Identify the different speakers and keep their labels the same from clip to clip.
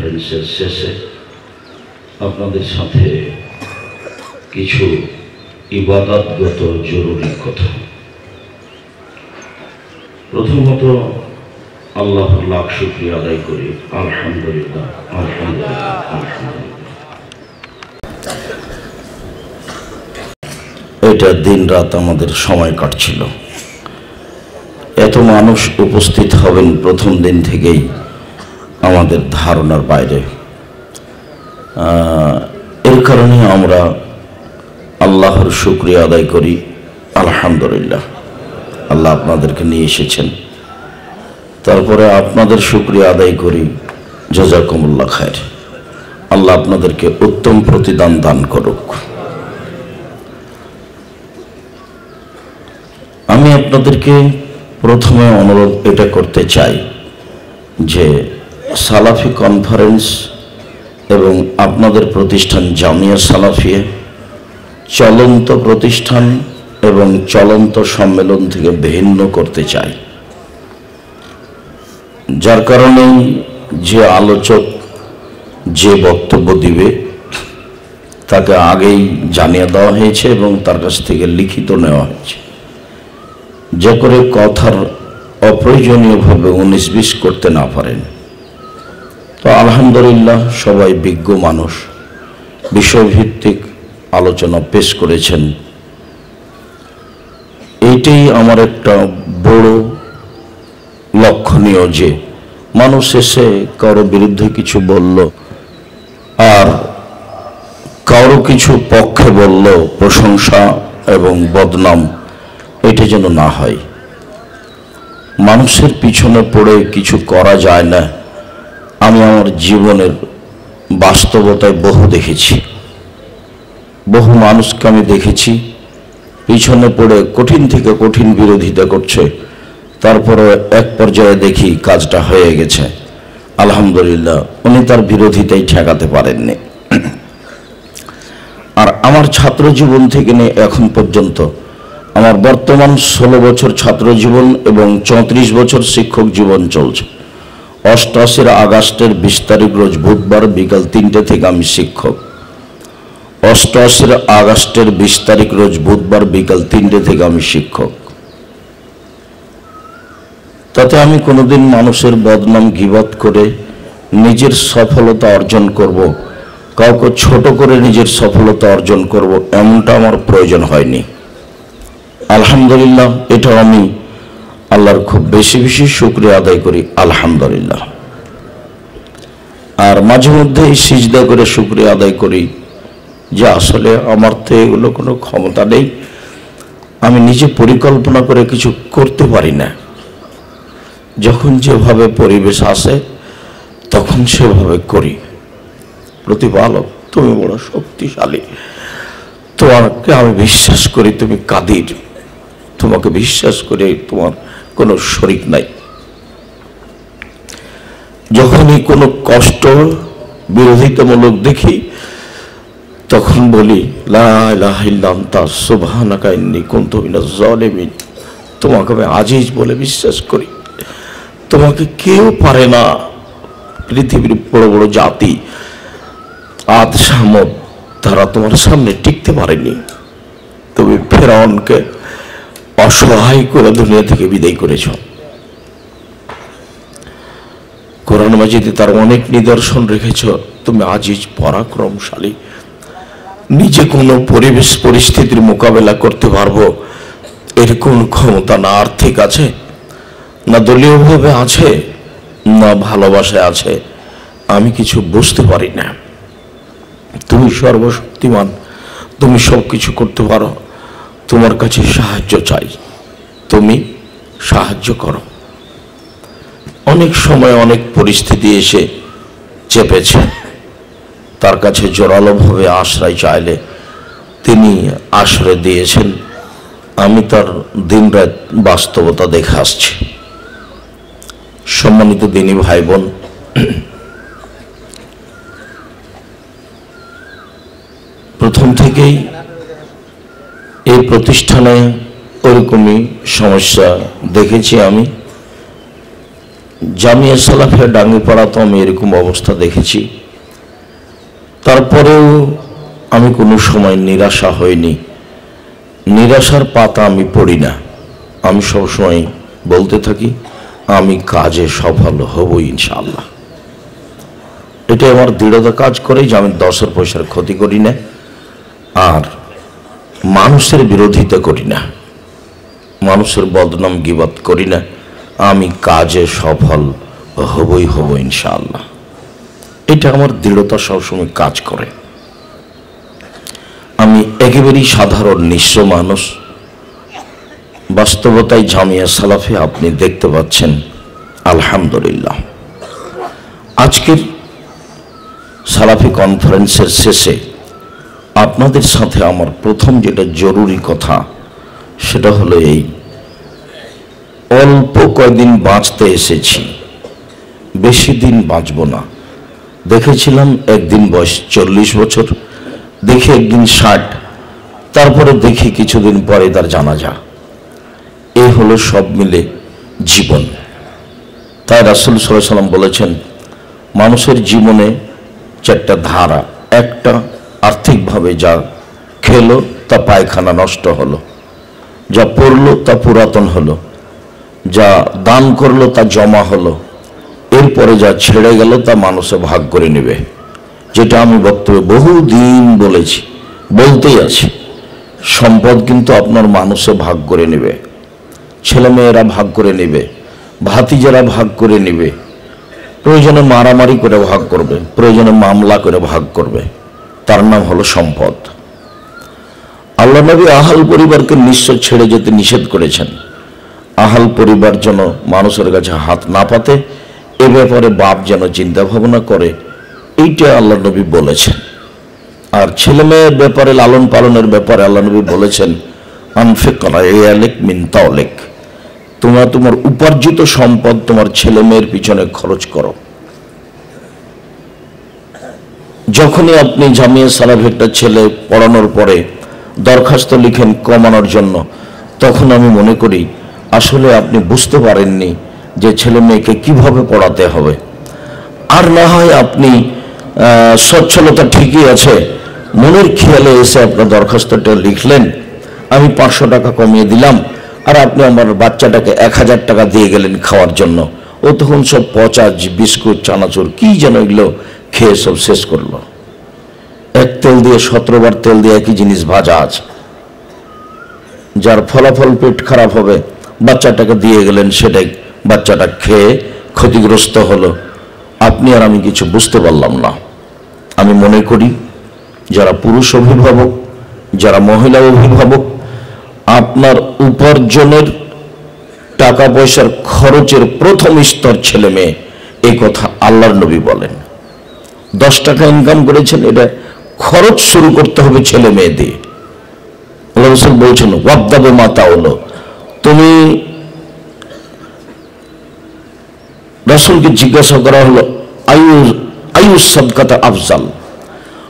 Speaker 1: কনফারেন্সের শেষে আপনাদের সাথে কিছু ইবাদতগত জরুরি কথা। প্রথমত, আল্লাহর লাখ শুক্রিয়া আদায় করি। আলহামদুলিল্লাহ আলহামদুলিল্লাহ আলহামদুলিল্লাহ। এটা দিন রাত আমাদের সময় কাটছিল। এত মানুষ উপস্থিত হবেন প্রথম দিন থেকেই। আমাদের ধারণার বাইরে। এর কারণে আমরা আল্লাহর শুক্রিয়া আদায় করি, আলহামদুলিল্লাহ। আল্লাহ আপনাদেরকে নিয়ে এসেছেন। তারপরে আপনাদের শুক্রিয়া আদায় করি, জাজাকুমুল্লাহ খায়ের আল্লাহ আপনাদেরকে উত্তম প্রতিদান দান করুক। আমি আপনাদেরকে প্রথমে অনুরোধ এটা করতে চাই যে সালাফি কনফারেন্স এবং আপনাদের প্রতিষ্ঠান জামিয়া সালাফিয়া চলন্ত প্রতিষ্ঠান এবং চলন্ত সম্মেলন থেকে ভিন্ন করতে চাই। যার কারণে যে আলোচক যে বক্তব্য দিবে, তাকে আগেই জানিয়ে দেওয়া হয়েছে এবং তার কাছ থেকে লিখিত নেওয়া হয়েছে। যে করে কথার অপ্রয়োজনীয়ভাবে উনিশ বিশ করতে না পারেন। তো আলহামদুলিল্লাহ সবাই বিজ্ঞ মানুষ। বিষয়ভিত্তিক আলোচনা পেশ করেছেন। এইটাই আমার একটা বড় লক্ষণীয় যে, মানুষ এসে কারও বিরুদ্ধে কিছু বলল আর কারও কিছু পক্ষে বলল প্রশংসা এবং বদনাম, এটা যেন না হয়। মানুষের পিছনে পড়ে কিছু করা যায় না। আমি আমার জীবনের বাস্তবতায় বহু দেখেছি। বহু মানুষকে আমি দেখেছি। পিছনে পড়ে কঠিন থেকে কঠিন বিরোধিতা করছে। তারপরে এক পর্যায়ে দেখি কাজটা হয়ে গেছে। আলহামদুলিল্লাহ, উনি তার বিরোধিতাই ঠেকাতে পারেননি। আর আমার ছাত্র জীবন থেকে নিয়ে এখন পর্যন্ত আমার বর্তমান ষোলো বছর ছাত্র জীবন এবং চৌত্রিশ বছর শিক্ষক জীবন চলছে। অষ্টাশির আগস্টের বিশ তারিখ রোজ বুধবার বিকাল তিনটে থেকে আমি শিক্ষক। অষ্টআশির আগস্টের বিশ তারিখ রোজ বুধবার বিকাল তিনটে থেকে আমি শিক্ষক। তাতে আমি কোনোদিন মানুষের বদনাম গিবত করে নিজের সফলতা অর্জন করব, কাউকে ছোট করে নিজের সফলতা অর্জন করব, এমনটা আমার প্রয়োজন হয়নি। আলহামদুলিল্লাহ এটা আমি আল্লাহর খুব বেশি বেশি শুক্রিয়া আদায় করি, আলহামদুলিল্লাহ। আর মাঝে মধ্যে সিজদা করে শুক্রিয়া আদায় করি যে আসলে আমার তো এগুলো কোনো ক্ষমতা নেই, আমি নিজে পরিকল্পনা করে কিছু করতে পারি না। যখন যেভাবে পরিবেশ আসে, তখন সেভাবে করি। প্রতিপালক, তুমি বড় শক্তিশালী। তোমাকে আমি বিশ্বাস করি, তুমি কাদির। তোমাকে বিশ্বাস করে তোমার কোনো শরিক নাই। যখনই কোনো কষ্ট বিরোধিতামূলক দেখি, তখন বলি লাহিল্লান্তা তোমাকে আমি আজিজ বলে বিশ্বাস করি। তোমাকে কেউ পারে না পৃথিবীর বড় বড় জাতি। আদ সামদ তারা তোমার সামনে টিকতে পারেনি। তবে ফেরাউনকে অসহায় করে দুনিয়া থেকে বিদায় করেছ। কোরআন মাজিদে তার অনেক নিদর্শন রেখেছ। তুমি আজিজ পরাক্রমশালী, নিজে কোনো পরিবেশ পরিস্থিতির মোকাবেলা করতে পারব, এর কোন ক্ষমতা না আর্থিক আছে, না দলীয়ভাবে আছে, না ভালোবাসায় আছে, আমি কিছু বুঝতে পারি না। তুমি সর্বশক্তিমান, তুমি সব কিছু করতে পারো। তোমার কাছে সাহায্য চাই। তুমি সাহায্য করো। অনেক সময় অনেক পরিস্থিতি এসে চেপেছে। তার কাছে জোরালোভাবে আশ্রয় চাইলে তিনি আশ্রয় দিয়েছেন। আমি তার দিনরাত বাস্তবতা দেখে আসছি। সম্মানিত দিনী ভাই বোন প্রথম থেকেই এই প্রতিষ্ঠানে ওরকমই সমস্যা দেখেছি আমি। জামিয়া সালাফে ডাঙ্গিপাড়া তো আমি এরকম অবস্থা দেখেছি। তারপরেও আমি কোনো সময় নিরাশা হইনি। নিরাশার পাতা আমি পড়ি না। আমি সবসময় বলতে থাকি, আমি কাজে সফল হব ইনশাল্লাহ এটা আমার দৃঢ়তা কাজ করে যে আমি দশের পয়সার ক্ষতি করি না। আর মানুষের বিরোধিতা করি না। মানুষের বদনাম গিবাদ করি না। আমি কাজে সফল হবই হব ইনশাআল্লাহ। এটা আমার দৃঢ়তা সবসময় কাজ করে। আমি একেবারেই সাধারণ, নিঃস্ব মানুষ। বাস্তবতায় জামিয়া সালাফে আপনি দেখতে পাচ্ছেন, আলহামদুলিল্লাহ। আজকের সালাফি কনফারেন্সের শেষে আপনাদের সাথে আমার প্রথম যেটা জরুরি কথা, সেটা হলো এই। অল্প কয়দিন বাঁচতে এসেছি, বেশি দিন বাঁচব না। দেখেছিলাম একদিন বয়স চল্লিশ বছর, দেখি একদিন ষাট, তারপরে দেখি কিছুদিন পরে তার জানাজা। এ হলো সব মিলে জীবন। তাই রাসুল সাল্লাম বলেছেন, মানুষের জীবনে চারটা ধারা, একটা আর্থিকভাবে যা খেলো, তা পায়খানা নষ্ট হলো। যা পড়ল, তা পুরাতন হলো। যা দান করল, তা জমা হলো। এরপরে যা ছেড়ে গেল, তা মানুষে ভাগ করে নেবে। যেটা আমি বক্তব্যে বহুদিন বলেছি, বলতেই আছি। সম্পদ কিন্তু আপনার মানুষে ভাগ করে নেবে। ছেলেমেয়েরা ভাগ করে নেবে। ভাতিজারা ভাগ করে নেবে। প্রয়োজনে মারামারি করে ভাগ করবে। প্রয়োজনে মামলা করে ভাগ করবে। তার নাম হলো সম্পদ। আল্লাহ নবী আহাল পরিবারকে নিশ্চয় ছেড়ে যেতে নিষেধ করেছেন। আহাল পরিবার যেন মানুষের কাছে হাত না পাতে, এ ব্যাপারে বাপ যেন চিন্তা ভাবনা করে, এইটা আল্লাহ নবী বলেছেন। আর ছেলে মেয়ের ব্যাপারে লালন পালনের ব্যাপারে আল্লাহ নবী বলেছেন আনফে করা এ আলেক মিন তাওলেক। তোমরা তোমার উপার্জিত সম্পদ তোমার ছেলে মেয়ের পিছনে খরচ করো। যখনই আপনি জামিয়া একটা ছেলে পড়ানোর পরে দরখাস্ত লিখেন কমানোর জন্য, তখন আমি মনে করি আসলে আপনি বুঝতে পারেননি যে ছেলে মেয়েকে কীভাবে পড়াতে হবে। আর না হয় আপনি সচ্ছলতা ঠিকই আছে, মনের খেয়ালে এসে আপনার দরখাস্তটা লিখলেন, আমি পাঁচশো টাকা কমিয়ে দিলাম, আর আপনি আমার বাচ্চাটাকে এক হাজার টাকা দিয়ে গেলেন খাওয়ার জন্য। ও তখন সব পচা বিস্কুট, চানাচুর, কি যেন এগুলো খেয়ে সব শেষ করল। এক তেল দিয়ে সতেরো বার তেল দিয়ে একই জিনিস ভাজা আছে। যার ফলাফল পেট খারাপ হবে, বাচ্চাটাকে দিয়ে গেলেন সেটাই। বাচ্চাটা খেয়ে ক্ষতিগ্রস্ত হলো। আপনি আর আমি কিছু বুঝতে পারলাম না। আমি মনে করি, যারা পুরুষ অভিভাবক, যারা মহিলা অভিভাবক, আপনার উপার্জনের টাকা পয়সার খরচের প্রথম স্তর ছেলে মেয়ে। এই কথা আল্লাহর নবী বলেন। দশ টাকা ইনকাম করেছেন, এটা খরচ শুরু করতে হবে ছেলে মেয়ে দিয়ে আল্লাহ রসুল বলছেন, ওয়াদ্দাবে মাতা হলো তুমি রসুলকে জিজ্ঞাসা করা হলো, আয়ু সদকাতা আফজাল?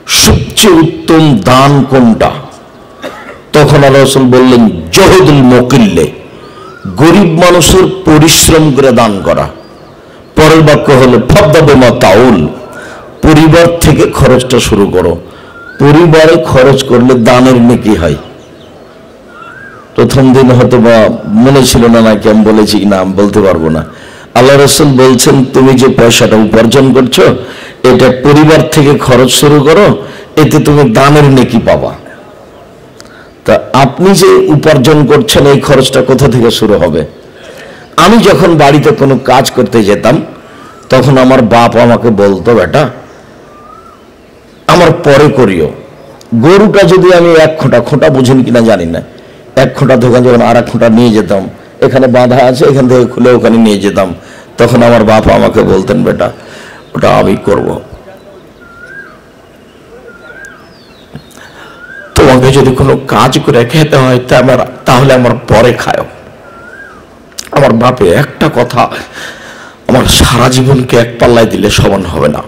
Speaker 1: সবচেয়ে উত্তম দান কোনটা? তখন রসুল বললেন, জহদুল মকিল্লে। গরিব মানুষের পরিশ্রম করে দান করা। পরের বাক্য হলো ফদ্দাবেমা তাউল পরিবার থেকে খরচটা শুরু করো। পরিবারে খরচ করলে দানের নেকি হয়। প্রথম দিন হয়তো বা মনে ছিল না, নাকি আমি বলেছি কি না আমি বলতে পারব না। আল্লাহ রসুল বলছেন, তুমি যে পয়সাটা উপার্জন করছ, এটা পরিবার থেকে খরচ শুরু করো, এতে তুমি দানের নেকি পাবা। তা আপনি যে উপার্জন করছেন, এই খরচটা কোথা থেকে শুরু হবে? আমি যখন বাড়িতে কোনো কাজ করতে যেতাম, তখন আমার বাপ আমাকে বলতো, বেটা আমার পরে করিও। গরুটা যদি আমি এক খোঁটা খোঁটা বুঝেন কিনা জানি না। এক খোঁটা দোকান যখন আর এক খোঁটা নিয়ে যেতাম, এখানে বাঁধা আছে, এখান থেকে খুলে ওখানে নিয়ে যেতাম, তখন আমার বাপ আমাকে বলতেন, বেটা, ওটা আমি করব। তোমাকে যদি কোনো কাজ করে খেতে হয়, তা আমার, তাহলে আমার পরে খায় আমার বাপে একটা কথা, আমার সারা জীবনকে এক পাল্লায় দিলে সমান হবে না।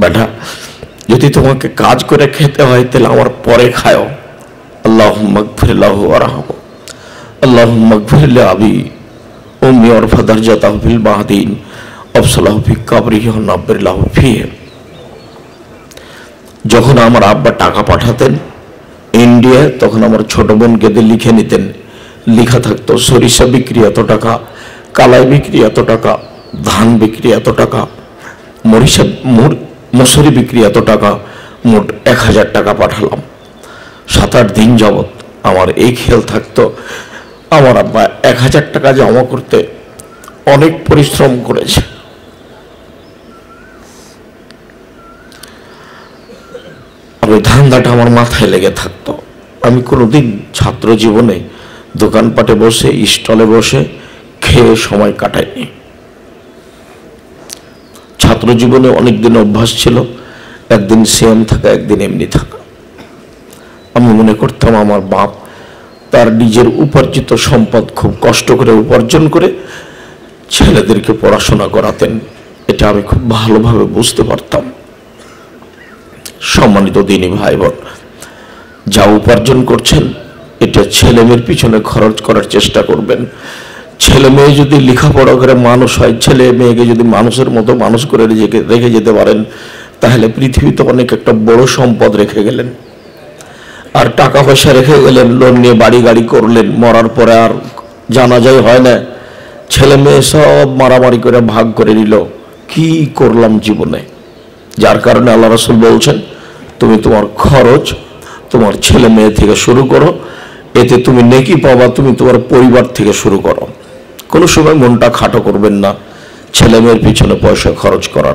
Speaker 1: বেটা যদি তোমাকে কাজ করে খেতে হয়, তাহলে আমার পরে খায়ও। আল্লাহ মকফিরাহ আরাহ আল্লাহ মকফির আবি। ও ওর ফাদার জাতা ফিল বাহাদিন অফসালাহ ফি কাবরি নাব্বিল্লাহ ফিহে। যখন আমার আব্বা টাকা পাঠাতেন ইন্ডিয়া তখন আমার ছোট বোনকে লিখে নিতেন, লেখা থাকতো, সরিষা বিক্রি এত টাকা, কালাই বিক্রি এত টাকা, ধান বিক্রি এত টাকা, মরিষা মসুরি বিক্রি এত টাকা, মোট এক হাজার টাকা পাঠালাম। সাত আট দিন যাবৎ আমার এই খেয়াল থাকতো, আমার আব্বা এক হাজার টাকা জমা করতে অনেক পরিশ্রম করেছে। ওই ধান্দাটা আমার মাথায় লেগে থাকতো। আমি কোনোদিন ছাত্র জীবনে দোকানপাটে বসে, স্টলে বসে খেয়ে সময় কাটাইনি। ছাত্র জীবনে অনেকদিন অভ্যাস ছিল, একদিন সেম থাকা, একদিন এমনি থাকা। আমি মনে করতাম আমার বাপ তার নিজের উপার্জিত সম্পদ খুব কষ্ট করে উপার্জন করে ছেলেদেরকে পড়াশোনা করাতেন, এটা আমি খুব ভালোভাবে বুঝতে পারতাম। সম্মানিত দিনী ভাই বোন যা উপার্জন করছেন, এটা ছেলে মেয়ের পিছনে খরচ করার চেষ্টা করবেন। ছেলে মেয়ে যদি লেখাপড়া করে মানুষ হয়, ছেলে মেয়েকে যদি মানুষের মতো মানুষ করে রেখে যেতে পারেন, তাহলে পৃথিবীতে অনেক একটা বড় সম্পদ রেখে গেলেন। আর টাকা পয়সা রেখে গেলেন লোন নিয়ে বাড়ি গাড়ি করলেন, মরার পরে আর জানা যায় হয় না। ছেলে মেয়ে সব মারামারি করে ভাগ করে নিল। কি করলাম জীবনে? যার কারণে আল্লাহ রসুল বলছেন, তুমি তোমার খরচ তোমার ছেলে মেয়ে থেকে শুরু করো। এতে তুমি নেকি পাবা, তুমি তোমার পরিবার থেকে শুরু করো। কোনো সময় মনটা খাটো করবেন না। ছেলে মেয়ের পিছনে পয়সা খরচ করার।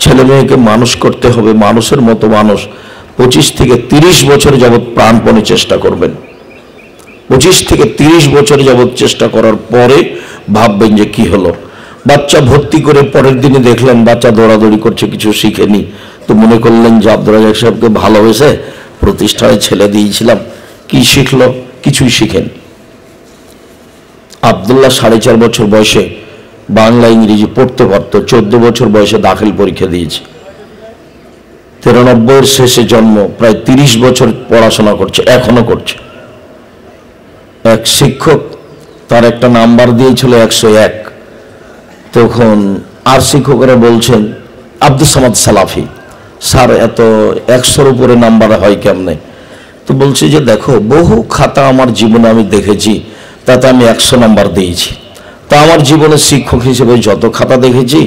Speaker 1: ছেলে মেয়েকে মানুষ করতে হবে, মানুষের মতো মানুষ। পঁচিশ থেকে তিরিশ বছর যাবৎ প্রাণপণে চেষ্টা করবেন। পঁচিশ থেকে তিরিশ বছর যাবৎ চেষ্টা করার পরে ভাববেন যে কি হলো। বাচ্চা ভর্তি করে পরের দিনে দেখলেন বাচ্চা দৌড়াদৌড়ি করছে, কিছু শিখেনি। তো মনে করলেন যে আব্দুল রাজাক সাহেবকে ভালো হয়েছে প্রতিষ্ঠানে ছেলে দিয়েছিলাম। কি শিখলো? কিছুই শিখেন। আবদুল্লাহ সাড়ে চার বছর বয়সে বাংলা ইংরেজি পড়তে পারতো, চোদ্দ বছর বয়সে দাখিল পরীক্ষা দিয়েছে। তিরানব্বইয়ের শেষে জন্ম, প্রায় তিরিশ বছর পড়াশোনা করছে, এখনও করছে। এক শিক্ষক তার একটা নাম্বার দিয়েছিল একশো এক। তখন আর শিক্ষকরা বলছেন আব্দুল সামাদ সালাফি, স্যার এত একশোর উপরে নাম্বার হয় কেমনে? তো বলছে যে, দেখো, বহু খাতা আমার জীবনে আমি দেখেছি তাতে আমি একশো নাম্বার দিয়েছি। তা আমার জীবনে শিক্ষক হিসেবে যত খাতা দেখেছি,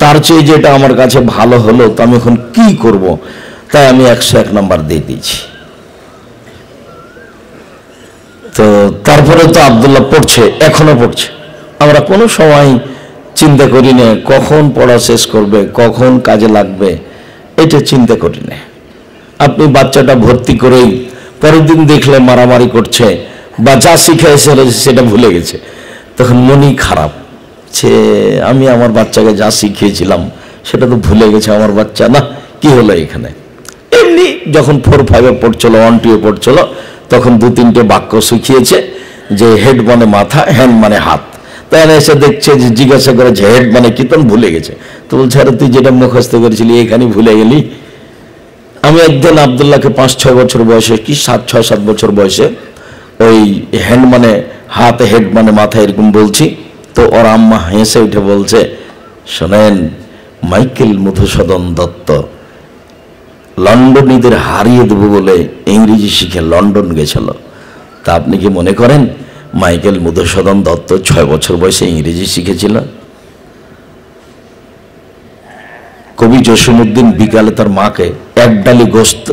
Speaker 1: তার চেয়ে যেটা আমার কাছে ভালো হলো, তা আমি এখন কি করব, তাই আমি একশো এক নাম্বার দিয়ে দিয়েছি। তো তারপরে তো আবদুল্লাহ পড়ছে, এখনও পড়ছে। আমরা কোনো সময় চিন্তা করি না, কখন পড়া শেষ করবে, কখন কাজে লাগবে, এটা চিন্তা করি না। আপনি বাচ্চাটা ভর্তি করেই, পরের দিন দেখলে মারামারি করছে বা যা শিখে এসে সেটা ভুলে গেছে। তখন মনই খারাপ। যে আমি আমার বাচ্চাকে যা শিখিয়েছিলাম, সেটা তো ভুলে গেছে আমার বাচ্চা। না, কি হলো এখানে? এমনি যখন ফোর ফাইভে পড়ছিল ওয়ান টুয়ে পড়ছিল, তখন দু, তিনটে বাক্য শিখিয়েছে যে হেড মানে মাথা হ্যান্ড মানে হাত। তাই এসে দেখছে যে জিজ্ঞাসা করে যে হেড মানে কি? তখন ভুলে গেছে। তো বলছে, আরে, তুই যেটা মুখস্থ করেছিলি এখানে ভুলে গেলি? আমি একদিন আবদুল্লাহকে পাঁচ, ছয় বছর বয়সে, কি সাত, ছয়, সাত বছর বয়সে ওই হ্যান্ড মানে হাত হেড মানে মাথা এরকম বলছি। তো ওর আম্মা হেসে উঠে বলছে, শোনেন, মাইকেল মধুসূদন দত্ত লন্ডনীদের হারিয়ে দেবো বলে ইংরেজি শিখে লন্ডন গেছিল। তা আপনি কি মনে করেন মাইকেল মধুসূদন দত্ত ছয় বছর বয়সে ইংরেজি শিখেছিল? কবি জসিমুদ্দিন বিকালে তার মাকে এক ডালি গোস্ত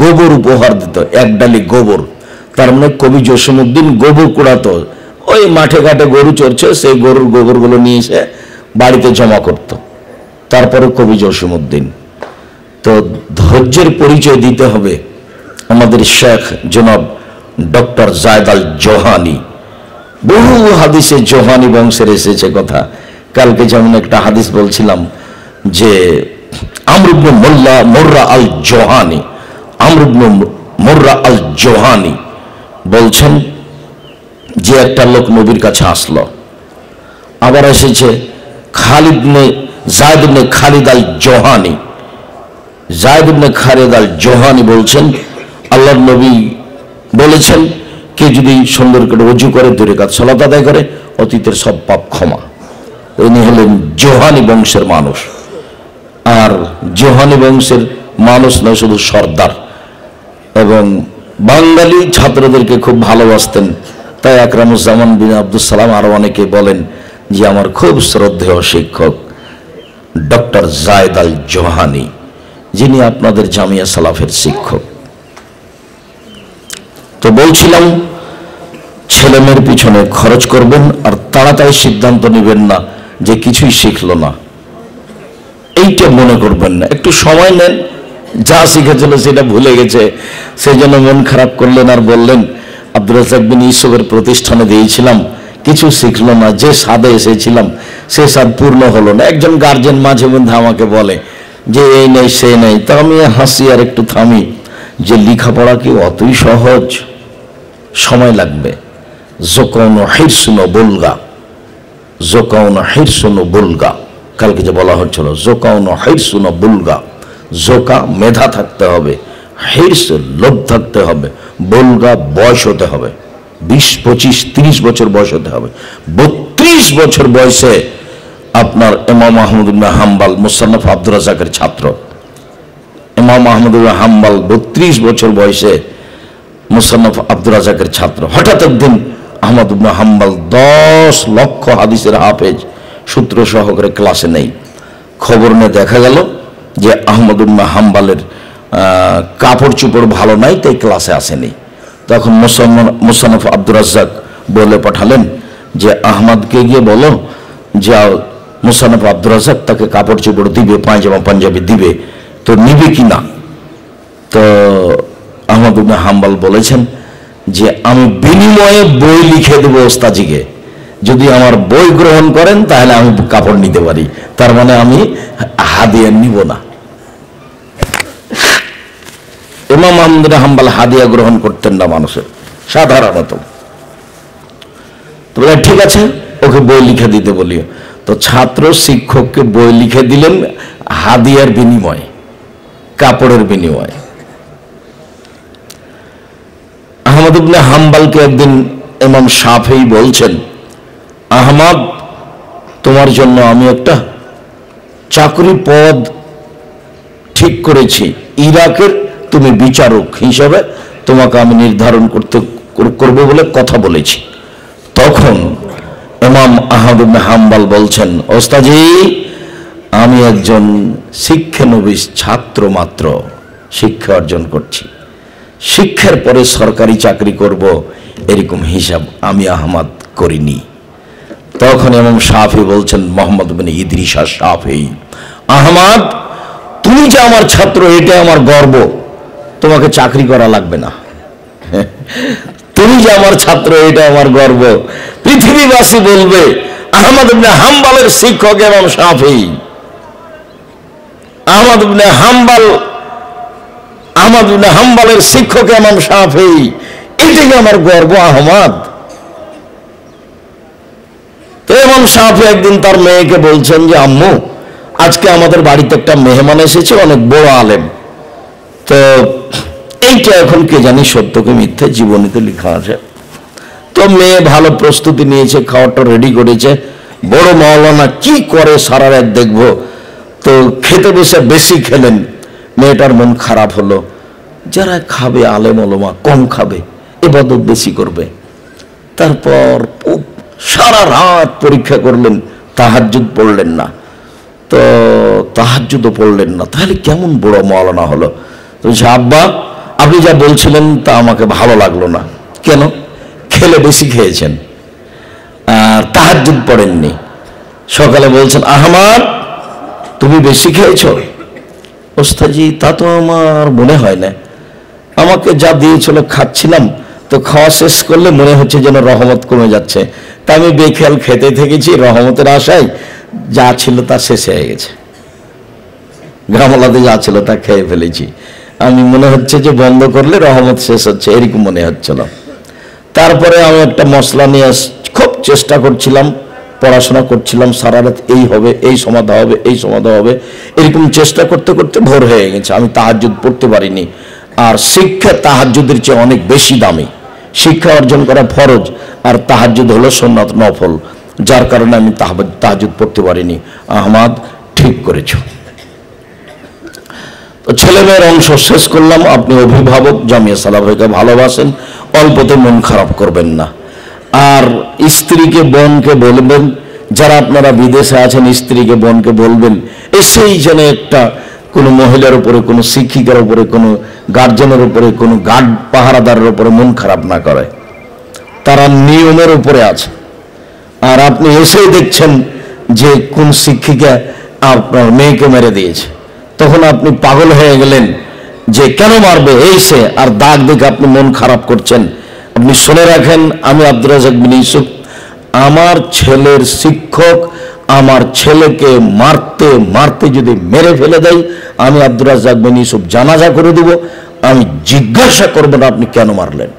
Speaker 1: গোবর উপহার দিত, এক ডালি গোবর। তার মানে কবি জসিমুদ্দিন গোবর কুড়াতো ওই মাঠে ঘাটে গরু চড়ছে, সেই গরুর গোবরগুলো নিয়ে এসে বাড়িতে জমা করত। তারপরে কবি জসিমুদ্দিন তো ধৈর্যের পরিচয় দিতে হবে আমাদের শেখ জনাব ডক্টর জায়দ আল জোহানি। বহু হাদিসে জোহানি বংশের এসেছে কথা। কালকে যেমন একটা হাদিস বলছিলাম যে আমরুবন মোল্লা মোর্রা আল জোহানি আমরুবন মোর্রা আল জোহানি বলছেন যে একটা লোক নবীর কাছে আসলো। আবার এসেছে খালিদ নে Zayd Khalid al Juhani Zayd ibn Khaled al Juhani বলছেন আল্লাহর নবী বলেছেন, কে যদি সুন্দর করে অজু করে, দূরে কাজ সলাত আদায় করে, অতীতের সব পাপ ক্ষমা। ইনি হলেন জোহানি বংশের মানুষ। আর জোহানি বংশের মানুষ নয়, শুধু সর্দার। এবং বাঙালি ছাত্রদেরকে খুব ভালোবাসতেন। তাই আকরামুজ্জামান বিন আব্দুল সালাম আরও অনেকে বলেন যে, আমার খুব শ্রদ্ধেয় শিক্ষক ডক্টর জায়দ আল জোহানি, যিনি আপনাদের জামিয়া সালাফের শিক্ষক। তো বলছিলাম, ছেলেমেয়ের পিছনে খরচ করবেন আর তাড়াতাড়ি সিদ্ধান্ত নেবেন না যে কিছুই শিখলো না। এইটা মনে করবেন না। একটু সময় নেন যা শিখেছিল সেটা ভুলে গেছে। সেই জন্য মন খারাপ করলেন আর বললেন আব্দুল রাজাক বিন প্রতিষ্ঠানে দিয়েছিলাম, কিছু শিখলো না, যে স্বাদে এসেছিলাম, সে স্বাদ পূর্ণ হলো না। একজন গার্জেন মাঝে মধ্যে আমাকে বলে, যে এই নেই, সে নেই তা আমি হাসি আর একটু থামি। যে লেখাপড়া কি অতই সহজ? সময় লাগবে। জোকৌন হিরসুনো বুলগা জোকৌন হিরসুনো বুলগা। কালকে যে বলা হচ্ছিল জোকাউন হিরসুন বুলগা। জোকা মেধা থাকতে হবে, হিরস লোভ থাকতে হবে বুলগা বয়স হতে হবে, বিশ, পঁচিশ, তিরিশ বছর বয়স হতে হবে। বত্রিশ বছর বয়সে আপনার ইমাম মাহমুদুল্লাহ হাম্বাল, মুসান্নফ আব্দুর রাজাকের ছাত্র। ইমাম মাহমুদুল্লাহ হাম্বাল বত্রিশ বছর বয়সে মুসান্নফ আব্দুর রাজাকের ছাত্র। হঠাৎ একদিন আহমদ ইবনে হাম্বাল দশ লক্ষ হাদিসের হাফেজ সূত্র সহকারে ক্লাসে নেই। খবর নিয়ে দেখা গেল যে আহমদুল্লাহ হাম্বালের কাপড় চোপড় ভালো নাই, তাই ক্লাসে আসেনি। তখন মুসলমান, মুসানফ আব্দুর রাজ্জাক বলে পাঠালেন যে, আহমদকে গিয়ে বলো যে, মুসানফ আব্দুর রাজ্জাক তাকে কাপড় চোপড় দিবে পায়জামা পাঞ্জাবি দিবে, তো নিবে কি না? তো আহমদ হাম্বাল বলেছেন যে, আমি বিনিময়ে বই লিখে দেবো ওস্তাজিকে। যদি আমার বই গ্রহণ করেন, তাহলে আমি কাপড় নিতে পারি। তার মানে আমি হাদিয়া নিব না। ইমাম আহমদ হাম্বাল হাদিয়া গ্রহণ করতেন না মানুষের, সাধারণত। তো বলে, ঠিক আছে, ওকে বই লিখে দিতে বলিও তো ছাত্র শিক্ষককে বই লিখে দিলেন হাদিয়ার বিনিময়ে, কাপড়ের বিনিময়ে। আহমদ ইবনে হাম্বালকে একদিন ইমাম সাফেই বলছেন, আহমদ, তোমার জন্য আমি একটা চাকরি পদ ঠিক করেছি। ইরাকের তুমি বিচারক হিসাবে তোমাকে আমি নির্ধারণ করতে করব বলে কথা বলেছি। তখন ইমাম আহমদ ইবনে হাম্বাল বলছেন ওস্তাজি আমি একজন শিক্ষানবিশ ছাত্র মাত্র, শিক্ষা অর্জন করছি। শিক্ষার পরে সরকারি চাকরি করব, এরকম হিসাব আমি আহমদ করিনি। তখন এমন সাফি বলছেন, Muhammad bin Idris Shafi Ahmad, তুমি যে আমার ছাত্র এটা আমার গর্ব। তোমাকে চাকরি করা লাগবে না। তুমি যে আমার ছাত্র এটা আমার গর্ব। পৃথিবীবাসী বলবে, আহমদ ইবনে হাম্বালের শিক্ষক এবং সাফি আহমদ ইবনে হাম্বাল, আহমদ ইবনে হাম্বালের শিক্ষক এমাম সাফি এটাই আমার গর্ব, আহমদ। তো এমাম সাফি একদিন তার মেয়েকে বলছেন যে, আম্মু, আজকে আমাদের বাড়িতে একটা মেহমান এসেছে, অনেক বড় আলেম। তো এইটা এখন কে জানি সত্যকে মিথ্যে জীবনীতে লেখা আছে। তো মেয়ে ভালো প্রস্তুতি নিয়েছে, খাওয়াটা রেডি করেছে। বড় মাওলানা কি করে সারা রাত দেখব? তো খেতে বসে বেশি খেলেন। মেয়েটার মন খারাপ হলো। যারা খাবে আলেম ওলমা, কম খাবে, এবাদত বেশি করবে। তারপর সারা রাত পরীক্ষা করলেন, তাহাজ্জুদ পড়লেন না। তো তাহাজ্জুদও পড়লেন না। তাহলে কেমন বড় মাওলানা হলো? তো আব্বা, আপনি যা বলছিলেন তা আমাকে ভালো লাগল না। কেন? খেলে বেশি খেয়েছেন। আর তাহাজ্জুদ পড়েননি। সকালে বলছেন, আহমাদ, তুমি বেশি খেয়েছ? ওস্তাজি, তা তো আমার মনে হয় না। আমাকে যা দিয়েছিল খাচ্ছিলাম তো খাওয়া শেষ করলে মনে হচ্ছে যেন রহমত কমে যাচ্ছে। তা আমি বেখেয়াল খেতে থেকেছি, রহমতের আশায় যা ছিল তা শেষ হয়ে গেছে। গ্রামলাতে যা ছিল তা খেয়ে ফেলেছি। আমি মনে হচ্ছে যে বন্ধ করলে রহমত শেষ হচ্ছে, এরকম মনে হচ্ছিল। তারপরে আমি একটা মশলা নিয়ে খুব চেষ্টা করছিলাম, পড়াশোনা করছিলাম, সারা রাত এই হবে, এই সমাধা হবে, এই সমাধা হবে, এরকম চেষ্টা করতে করতে ভোর হয়ে গেছে। আমি তাহাজুদ পড়তে পারিনি। আর শিক্ষা তাহাজুদের চেয়ে অনেক বেশি দামি। শিক্ষা অর্জন করা ফরজ আর তাহাজুদ হলো সোননাথ নফল। যার কারণে আমি তাহাজুদ পড়তে পারিনি। আহমাদ, ঠিক করেছ। তো ছেলে মেয়ের অংশ শেষ করলাম। আপনি অভিভাবক, জামিয়া সালাভাইকে ভালোবাসেন। অল্পতে মন খারাপ করবেন না। আর স্ত্রীকে, বোনকে বলবেন, যারা আপনারা বিদেশে আছেন, স্ত্রীকে, বোনকে বলবেন, এসেই যেন একটা কোনো মহিলার উপরে, কোনো শিক্ষিকার উপরে, কোনো গার্জেনের উপরে, কোনো গার্ড পাহারাদারের উপরে মন খারাপ না করে। তারা নিয়মের উপরে আছে। আর আপনি এসেই দেখছেন যে কোন শিক্ষিকা আপনার মেয়েকে মেরে দিয়েছে। তখন আপনি পাগল হয়ে গেলেন যে কেন মারবে? এই সে, আর দাগ দেখে আপনি মন খারাপ করছেন। আপনি শুনে রাখেন, আমি আব্দুল রাজাক বিন ইউসুফ, আমার ছেলের শিক্ষক আমার ছেলেকে মারতে মারতে যদি মেরে ফেলে দেয় আমি আব্দুল রাজাক বিন ইউসুফ জানাজা করে দিব। আমি জিজ্ঞাসা করব না আপনি কেন মারলেন।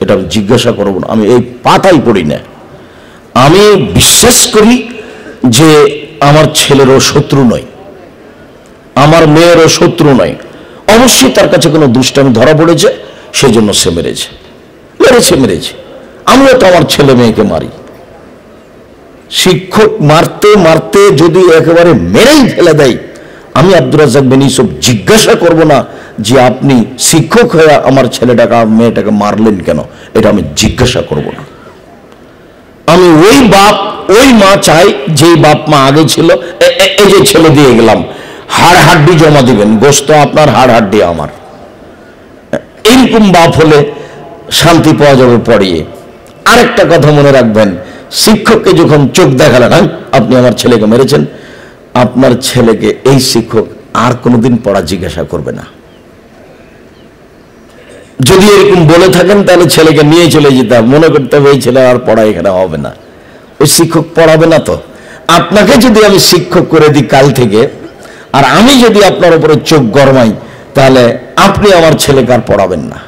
Speaker 1: এটা আমি জিজ্ঞাসা করব না, আমি এই পাতাই পড়ি না। আমি বিশ্বাস করি যে আমার ছেলেরও শত্রু নয়, আমার মেয়েরও শত্রু নয়। অবশ্যই তার কাছে কোনো দুষ্টামি ধরা পড়েছে সেই জন্য সে মেরেছে। মেরেছে মেরেছে। আমিও তো আমার ছেলে মেয়েকে মারি। শিক্ষক মারতে মারতে যদি একেবারে মেরেই ফেলে দেয়, আমি আব্দুর রাজাক বিন ইসব জিজ্ঞাসা করব না যে আপনি শিক্ষক হয়ে আমার ছেলেটাকে মেয়েটাকে মারলেন কেন? এটা আমি জিজ্ঞাসা করব না। আমি ওই বাপ, ওই মা চাই, যেই বাপ মা আগে ছিল এই যে ছেলে দিয়ে গেলাম। হাড় হাড্ডি জমা দিবেন, গোস্ত আপনার হাড় হাড্ডি আমার। এইরকম বাপ হলে শান্তি পাওয়া যাবে পড়িয়ে। আরেকটা কথা মনে রাখবেন শিক্ষককে যখন চোখ দেখালেন হ্যাঁ আপনি আমার ছেলেকে মেরেছেন। আপনার ছেলেকে এই শিক্ষক আর কোনোদিন পড়া জিজ্ঞাসা করবে না। যদি এরকম বলে থাকেন, তাহলে ছেলেকে নিয়ে চলে যেতাম মনে করতে হবে, এই ছেলে আর পড়া এখানে হবে না। ওই শিক্ষক পড়াবে না তো। আপনাকে যদি আমি শিক্ষক করে দিই কাল থেকে, আর আমি যদি আপনার উপরে চোখ গরমাই, তাহলে আপনি আমার ছেলেকে আর পড়াবেন না।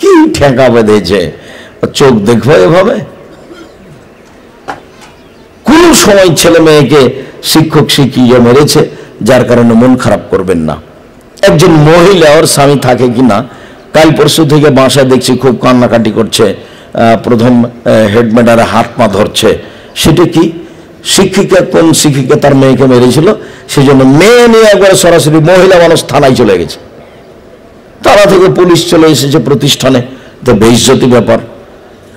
Speaker 1: কি ঠেকা বেঁধেছে? চোখ দেখব এভাবে? সময় ছেলে মেয়েকে শিক্ষক শিখিয়ে মেরেছে, যার কারণে মন খারাপ করবেন না। একজন মহিলা ওর স্বামী থাকে কি না, কাল পরশু থেকে বাসায় দেখছি খুব কান্নাকাটি করছে প্রথম হেডম্যাডারে হাত পা ধরছে। সেটা কি? শিক্ষিকা কোন শিক্ষিকা তার মেয়েকে মেরেছিল? সেই জন্য মেয়ে নিয়ে একবার সরাসরি মহিলা মানুষ থানায় চলে গেছে। তারা থেকে পুলিশ চলে এসেছে প্রতিষ্ঠানে। তো বেইজ্জতি ব্যাপার।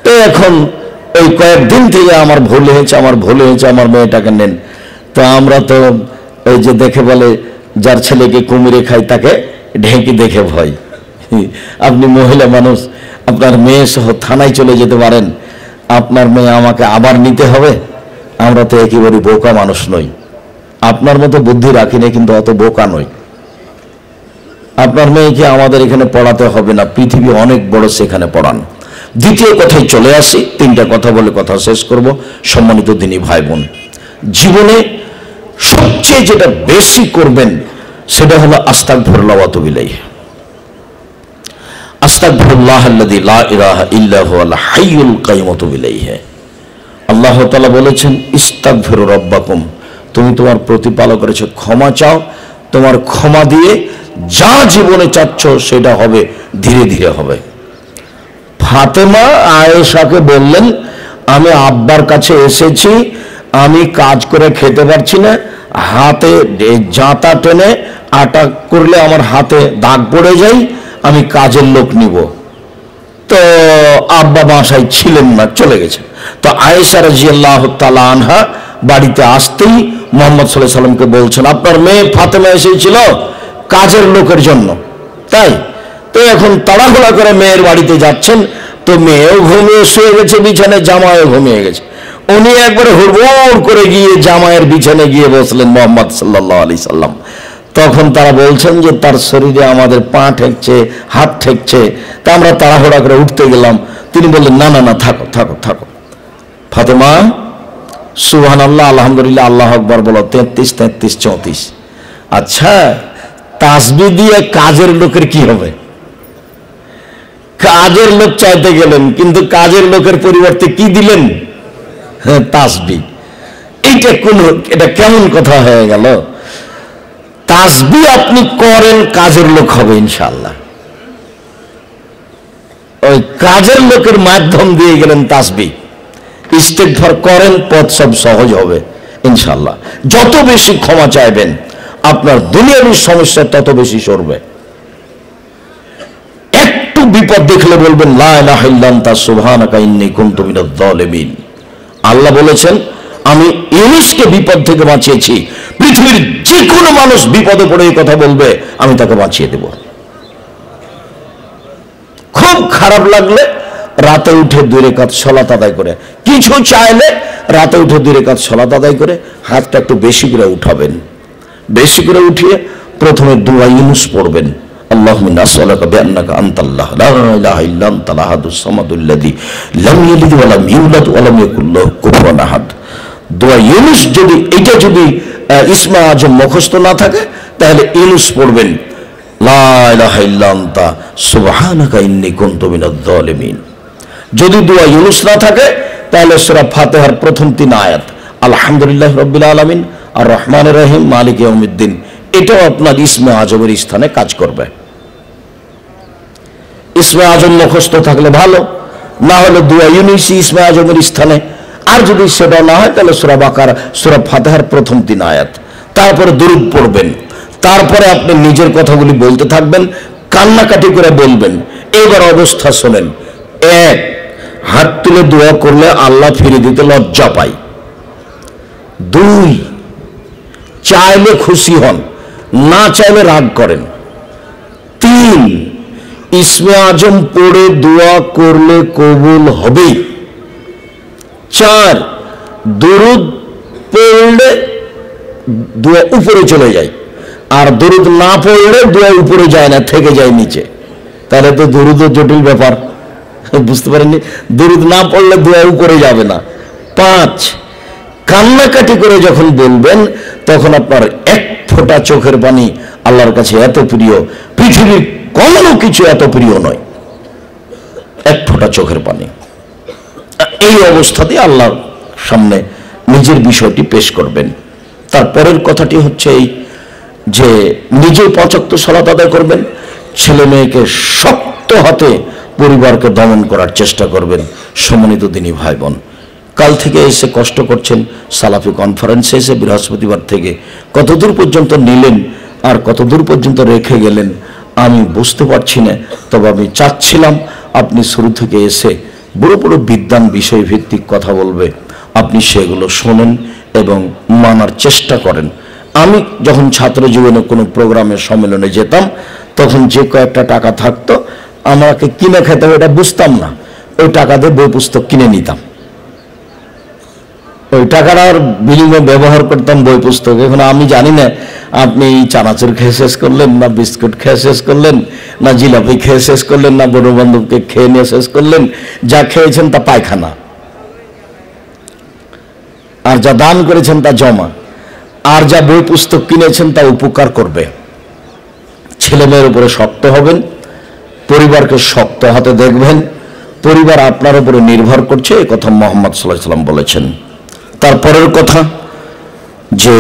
Speaker 1: তো এখন ওই কয়েকদিন থেকে আমার ভুল হয়েছে, আমার ভুল হয়েছে, আমার মেয়েটাকে নেন। তো আমরা তো ওই যে দেখে বলে, যার ছেলেকে কুমিরে খাই তাকে ঢেঁকি দেখে ভয়। আপনি মহিলা মানুষ, আপনার মেয়ে সহ থানায় চলে যেতে পারেন। আপনার মেয়ে আমাকে আবার নিতে হবে। আমরা তো একেবারে বোকা মানুষ নই। আপনার মতো বুদ্ধি রাখি না কিন্তু অত বোকা নই। আপনার মেয়েকে আমাদের এখানে পড়াতে হবে না। পৃথিবী অনেক বড় সেখানে পড়ান। দ্বিতীয় কথায় চলে আসি, তিনটা কথা বলে কথা শেষ করব। সম্মানিত দিনী ভাই বোন জীবনে সবচেয়ে যেটা বেশি করবেন সেটা হলো আস্তাক ভরলাওয়াত বিলাই আস্তাক লা আল বিলাইহি আল্লাহ তালা বলেছেন ইস্তাক ভেরো রব্বাকুম, তুমি তোমার প্রতিপালক করেছ, ক্ষমা চাও, তোমার ক্ষমা দিয়ে যা জীবনে চাচ্ছ সেটা হবে, ধীরে ধীরে হবে। ফাতেমা আয়েশাকে বললেন, আমি আব্বার কাছে এসেছি, আমি কাজ করে খেতে পারছি না। হাতে জাঁতা টেনে আটা করলে আমার হাতে দাগ পড়ে যায়, আমি কাজের লোক নিব। তো আব্বা বাসায় ছিলেন না, চলে গেছে তো আয়েশা রাজিয়াল্লাহ তালা আনহা বাড়িতে আসতেই মোহাম্মদ সাল্লাহ সাল্লামকে বলছেন, আপনার মেয়ে ফাতেমা এসেছিল কাজের লোকের জন্য। তাই? তো এখন তাড়াহুড়া করে মেয়ের বাড়িতে যাচ্ছেন, তো মেয়েও ঘুমিয়ে শুয়ে গেছে, বিছানায় জামায়ও ঘুমিয়ে গেছে। উনি একবারে হুড় করে গিয়ে জামায়ের বিছানে গিয়ে বসলেন মোহাম্মদ সাল্লাহ আলি সাল্লাম। তখন তারা বলছেন যে, তার শরীরে আমাদের পা ঠেকছে, হাত ঠেকছে। তা আমরা তাড়াহুড়া করে উঠতে গেলাম। তিনি বললেন, না না না, থাকো থাকো থাকো। ফাতেমা সুহান আল্লাহ আলহামদুলিল্লাহ, আল্লাহ আকবর বলো, তেত্রিশ তেত্রিশ, চৌত্রিশ। আচ্ছা তাসবি দিয়ে কাজের লোকের কি হবে? কাজের লোক চাইতে গেলেন, কিন্তু কাজের লোকের পরিবর্তে কি দিলেন? হ্যাঁ তাসবি। এইটা কোন এটা কেমন কথা হয়ে গেল? তাসবি আপনি করেন, কাজের লোক হবে ইনশাল্লাহ
Speaker 2: ওই কাজের লোকের মাধ্যম দিয়ে গেলেন তাসবি। ইস্তেকভার করেন, পথ সব সহজ হবে ইনশাল্লাহ যত বেশি ক্ষমা চাইবেন, আপনার দুনিয়াবী সমস্যা তত বেশি সরবে। বিপদ দেখলে বলবেন, লা ইলাহা ইল্লা আনতা সুবহানাকা ইন্নী কুনতু মিনাজ জালিমিন আল্লাহ বলেছেন, আমি ইউনুসকে বিপদ থেকে বাঁচিয়েছি। পৃথিবীর যে কোনো মানুষ বিপদে পড়ে এই কথা বলবে, আমি তাকে বাঁচিয়ে দেব। খুব খারাপ লাগলে রাতে উঠে দুই রেখাত সলাত আদায় করে। কিছু চাইলে রাতে উঠে দুই কাজ সলাত আদায় করে, হাতটা একটু বেশি করে উঠাবেন। বেশি করে উঠিয়ে প্রথমে দুয়া ইউনুস পড়বেন। اللهم إنا نسألك بأنك أنت الله لا إله إلا أنت الأحد الصمد الذي لم يلد ولم يولد ولم يكن له كفوا أحد দোয়া ইউনুস যদি এটা যদি আহ, ইসমা আজম মুখস্থ না থাকে তাহলে ইউনুস পড়বেন লা ইলাহা ইল্লা আনতা সুবহানাকা ইন্নী কুনতু মিনাজ জালিমিন যদি দোয়া ইউনুস না থাকে তাহলে সূরা ফাতিহার প্রথম তিন আয়াত আলহামদুলিল্লাহ রাব্বিল আলামিন আর রহমানির রহিম মালিক ইয়াউমিদ্দিন এটাও আপনার ইসমে আজমের স্থানে কাজ করবে। ইসমে আজম মুখস্থ থাকলে ভালো, না হলে দুয়া ইউনিসি ইসমে আজমের স্থানে। আর যদি সেটা না হয়, তাহলে সুরা বাকার, সুরা ফাতেহার প্রথম তিন আয়াত। তারপরে দরুদ পড়বেন। তারপরে আপনি নিজের কথাগুলি বলতে থাকবেন, কান্নাকাটি করে বলবেন। এবার অবস্থা শোনেন। এক, হাত তুলে দোয়া করলে আল্লাহ ফিরে দিতে লজ্জা পায়। দুই, চাইলে খুশি হন। না চাইলে রাগ করেন। তিন, ইসমে আজম পড়ে দোয়া করলে কবুল হবেই। চার, দরুদ পড়লে দোয়া উপরে চলে যায়। আর দরুদ না পড়লে দোয়া উপরে যায় না, থেকে যায় নিচে। তাহলে তো দরুদও জটিল ব্যাপার। বুঝতে পারেননি? দরুদ না পড়লে দোয়া উপরে যাবে না। পাঁচ, কান্নাকাটি করে যখন বলবেন, তখন আপনার এক ফোঁটা চোখের পানি আল্লাহর কাছে এত প্রিয়। পৃথিবীর কোনো কিছু এত প্রিয় নয়। এক ফোঁটা চোখের পানি এই অবস্থাতে আল্লাহর সামনে নিজের বিষয়টি পেশ করবেন। তারপরের কথাটি হচ্ছে এই যে নিজে পঁচাত্ত সলাত আদায় করবেন, ছেলে মেয়েকে শক্ত হাতে পরিবারকে দমন করার চেষ্টা করবেন সম্মানিত দিনী ভাই বোন। কাল থেকে এসে কষ্ট করছেন সালাফি কনফারেন্সে এসে বৃহস্পতিবার থেকে। কতদূর পর্যন্ত নিলেন আর কতদূর পর্যন্ত রেখে গেলেন, আমি বুঝতে পারছি না। তবে আমি চাচ্ছিলাম আপনি শুরু থেকে এসে বড় বড় বিদ্যান বিষয় ভিত্তিক কথা বলবে। আপনি সেগুলো শোনেন এবং মানার চেষ্টা করেন। আমি যখন ছাত্র জীবনে কোনো প্রোগ্রামে সম্মেলনে যেতাম, তখন যে কয়েকটা টাকা থাকতো, আমাকে কিনে খেতে হবে এটা বুঝতাম না। ওই টাকা দিয়ে বই পুস্তক কিনে নিতাম। ওই টাকাটার বিনিময়ে ব্যবহার করতাম বই পুস্তক। এখন আমি জানি না, আপনি চানাচুর খেয়ে শেষ করলেন, না বিস্কুট খেয়ে শেষ করলেন, না জিলাপি খেয়ে শেষ করলেন, না বড় বান্ধবকে খেয়ে নিয়ে শেষ করলেন, যা খেয়েছেন তা পায়খানা। আর যা দান করেছেন তা জমা। আর যা বই পুস্তক কিনেছেন তা উপকার করবে। ছেলে মেয়ের উপরে শক্ত হবেন, পরিবারকে শক্ত হাতে দেখবেন, পরিবার আপনার উপরে নির্ভর করছে এই কথা মোহাম্মদ সাল্লাহ সাল্লাম বলেছেন। তারপরের কথা যে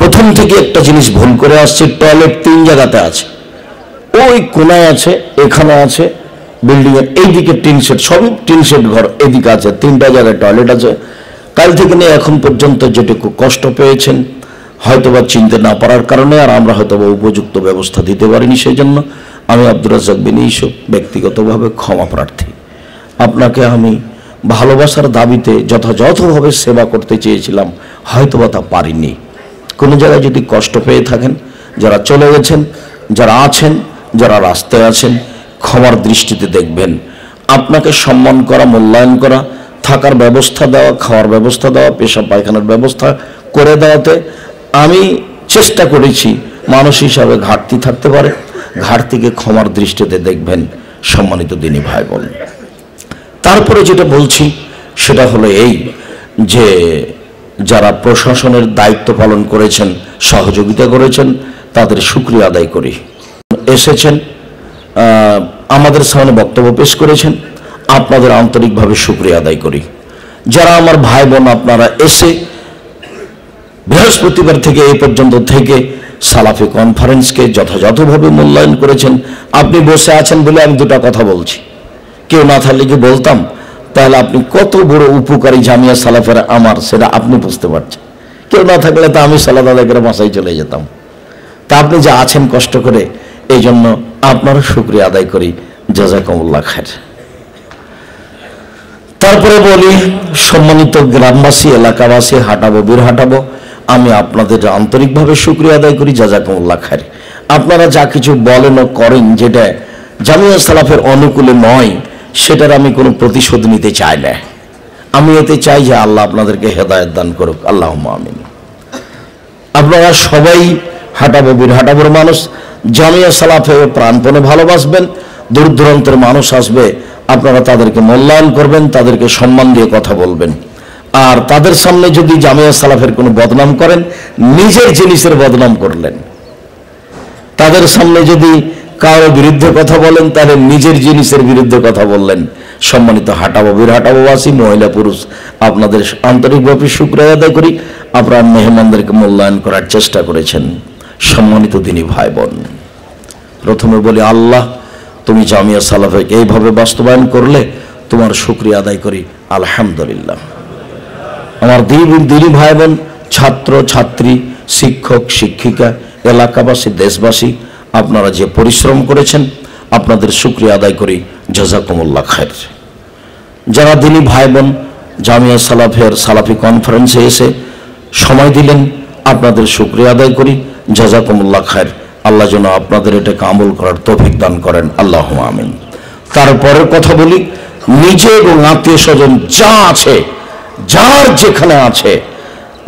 Speaker 2: প্রথম থেকে একটা জিনিস ভুল করে আসছে, টয়লেট তিন জায়গাতে আছে। ওই কোনায় আছে, এখানে আছে বিল্ডিং এর এইদিকে টিন সেট সবই টিন সেট ঘর এদিকে আছে, তিনটা জায়গায় টয়লেট আছে। কাল থেকে নিয়ে এখন পর্যন্ত যেটুকু কষ্ট পেয়েছেন, হয়তোবা চিনতে না পারার কারণে আর আমরা হয়তোবা উপযুক্ত ব্যবস্থা দিতে পারিনি সেই জন্য আমি আব্দুর রাজাক বিন ইসুফ ব্যক্তিগতভাবে ক্ষমা প্রার্থী। আপনাকে আমি ভালোবাসার দাবিতে যথাযথভাবে সেবা করতে চেয়েছিলাম, হয়তোবা তা পারিনি। কোনো জায়গায় যদি কষ্ট পেয়ে থাকেন, যারা চলে গেছেন, যারা আছেন, যারা রাস্তায় আছেন, ক্ষমার দৃষ্টিতে দেখবেন। আপনাকে সম্মান করা, মূল্যায়ন করা, থাকার ব্যবস্থা দেওয়া, খাওয়ার ব্যবস্থা দেওয়া পেশা পায়খানার ব্যবস্থা করে দেওয়াতে আমি চেষ্টা করেছি, মানুষ হিসাবে ঘাটতি থাকতে পারে। ঘাটতিকে ক্ষমার দৃষ্টিতে দেখবেন, সম্মানিত দিনী ভাই বোন তারপরে যেটা বলছি, সেটা হলো এই যে যারা প্রশাসনের দায়িত্ব পালন করেছেন, সহযোগিতা করেছেন, তাদের সুক্রিয়া আদায় করি। এসেছেন আমাদের সামনে বক্তব্য পেশ করেছেন, আপনাদের আন্তরিকভাবে সুক্রিয়া আদায় করি। যারা আমার ভাই বোন আপনারা এসে বৃহস্পতিবার থেকে এই পর্যন্ত থেকে সালাফি কনফারেন্সকে যথাযথভাবে মূল্যায়ন করেছেন, আপনি বসে আছেন বলে আমি দুটা কথা বলছি। কেউ না থাকলে কি বলতাম? তাহলে আপনি কত বড় উপকারী জামিয়া সালাফের আমার, সেটা আপনি বুঝতে পারছেন। কেউ না থাকলে তো আমি সালাদ আদায় করে বাসায় চলে যেতাম। তা আপনি যে আছেন কষ্ট করে এই জন্য আপনারও শুক্রিয়া আদায় করি। জাজাকমুল্লাহ খায়ের তারপরে বলি, সম্মানিত গ্রামবাসী, এলাকাবাসী, হাঁটাবো, বীর হাঁটাবো, আমি আপনাদের আন্তরিকভাবে শুক্রিয়া আদায় করি। জাজাকুমুল্লাহ খায়ের আপনারা যা কিছু বলেন ও করেন, যেটা জামিয়া সালাফের অনুকূলে নয় সেটার আমি কোনো প্রতিশোধ নিতে চাই না। আমি এতে চাই যে আল্লাহ আপনাদেরকে হেদায়ত দান করুক। আল্লাহ আমিন। আপনারা সবাই হাঁটাবো বীর হাঁটাবোর মানুষ। জামিয়া সালাফে প্রাণপণে ভালোবাসবেন। দূর দূরান্তের মানুষ আসবে, আপনারা তাদেরকে মূল্যায়ন করবেন, তাদেরকে সম্মান দিয়ে কথা বলবেন। আর তাদের সামনে যদি জামিয়া সালাফের কোনো বদনাম করেন, নিজের জিনিসের বদনাম করলেন। তাদের সামনে যদি কারও বিরুদ্ধে কথা বলেন তাহলে নিজের জিনিসের বিরুদ্ধে কথা বললেন। সম্মানিত হাঁটাবো বীর হাঁটাবোবাসী মহিলা পুরুষ, আপনাদের আন্তরিকভাবে শুক্রিয়া আদায় করি। আপনার মেহমানদেরকে মূল্যায়ন করার চেষ্টা করেছেন সম্মানিত দিনী ভাই বোন প্রথমে বলি, আল্লাহ, তুমি জামিয়া সালাফেকে এইভাবে বাস্তবায়ন করলে তোমার শুক্রিয়া আদায় করি, আলহামদুলিল্লাহ। আমার দিন দিনী ভাই বোন ছাত্র, ছাত্রী, শিক্ষক, শিক্ষিকা, এলাকাবাসী, দেশবাসী আপনারা যে পরিশ্রম করেছেন, আপনাদের শুক্রিয়া আদায় করি। জাজাকুমুল্লাহ খায়ের যারা দিনী ভাই বোন জামিয়া সালাফের সালাফি কনফারেন্সে এসে সময় দিলেন, আপনাদের শুক্রিয়া আদায় করি। জাজাকুমুল্লাহ খায়ের আল্লাহ যেন আপনাদের এটাকে আমল করার তৌফিক দান করেন। আল্লাহ আমিন। তারপরের কথা বলি, নিজে এবং আত্মীয় স্বজন যা আছে, যার যেখানে আছে,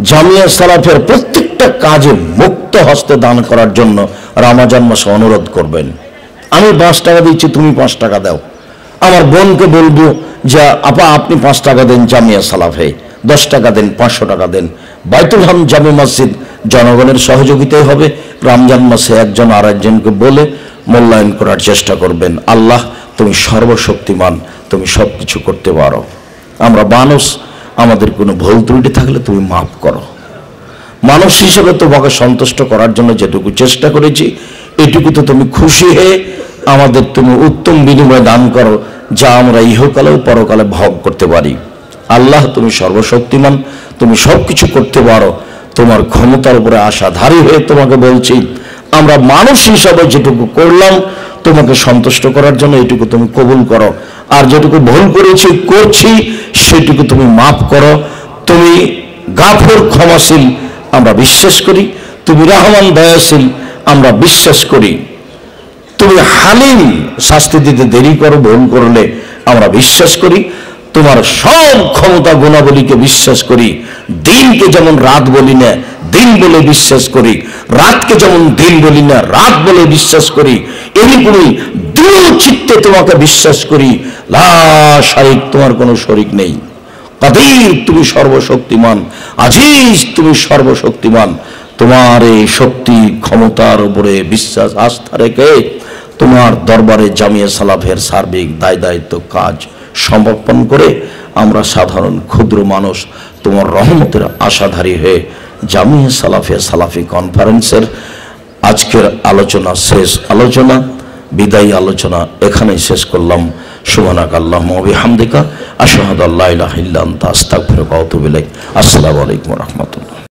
Speaker 2: জামিয়া সালাফের প্রত্যেকটা কাজে মুক্ত হস্তে দান করার জন্য রামাজান মাসে অনুরোধ করবেন। আমি পাঁচ টাকা দিচ্ছি, তুমি পাঁচ টাকা দাও। আমার বোনকে বলব যে, আপা, আপনি পাঁচ টাকা দেন জামিয়া সালাফে, দশ টাকা দেন, পাঁচশো টাকা দেন। বাইতুল হাম জামে মসজিদ জনগণের সহযোগিতায় হবে। রমজান মাসে একজন আর একজনকে বলে মূল্যায়ন করার চেষ্টা করবেন। আল্লাহ, তুমি সর্বশক্তিমান, তুমি সব কিছু করতে পারো। আমরা মানুষ আমাদের কোনো ভুল ত্রুটি থাকলে তুমি মাফ করো। মানুষ হিসেবে তোমাকে সন্তুষ্ট করার জন্য যেটুকু চেষ্টা করেছি, এটুকু তো তুমি খুশি হয়ে আমাদের তুমি উত্তম বিনিময় দান করো, যা আমরা ইহকালেও পরকালে ভোগ করতে পারি। আল্লাহ, তুমি সর্বশক্তিমান, তুমি সব কিছু করতে পারো। তোমার ক্ষমতার উপরে আশাধারী হয়ে তোমাকে বলছি, আমরা মানুষ হিসাবে যেটুকু করলাম, তোমাকে সন্তুষ্ট করার জন্য এটুকু তুমি কবুল করো। আর যেটুকু ভুল করেছি, করছি, সেটুকু তুমি মাফ করো। তুমি গাফর ক্ষমাশীল আমরা বিশ্বাস করি। তুমি রহমান দয়াশীল, আমরা বিশ্বাস করি। তুমি হালিম, শাস্তি দিতে দেরি করো, ভুল করলে আমরা বিশ্বাস করি। তোমার সব ক্ষমতা গুণাবলীকে বিশ্বাস করি। দিনকে যেমন রাত বলি না, দিন বলে বিশ্বাস করি। রাতকে যেমন দিন বলি না, রাত বলে বিশ্বাস করি। এরকমই দৃঢ় চিত্তে তোমাকে বিশ্বাস করি। লা শারিক, তোমার কোনো শরিক নেই। কাদির তুমি সর্বশক্তিমান, আজিজ তুমি সর্বশক্তিমান। তোমার এই শক্তি ক্ষমতার উপরে বিশ্বাস, আস্থা রেখে তোমার দরবারে জামিয়া সালাফের সার্বিক দায় দায়িত্ব কাজ সমর্পণ করে আমরা সাধারণ ক্ষুদ্র মানুষ, তোমার রহমতের আশাধারী হয়ে জামিয়া সালাফে সালাফি কনফারেন্সের আজকের আলোচনা শেষ আলোচনা, বিদায়ী আলোচনা এখানেই শেষ করলাম। সুবহানাক আল্লাহ হামদিকা আশহাদু আল্লাহ ইলাহ ইল্লা আস্তাগফিরুকা ওয়া আতুবু ইলাইক। আসসালামু আলাইকুম ওয়া রাহমাতুল্লাহ।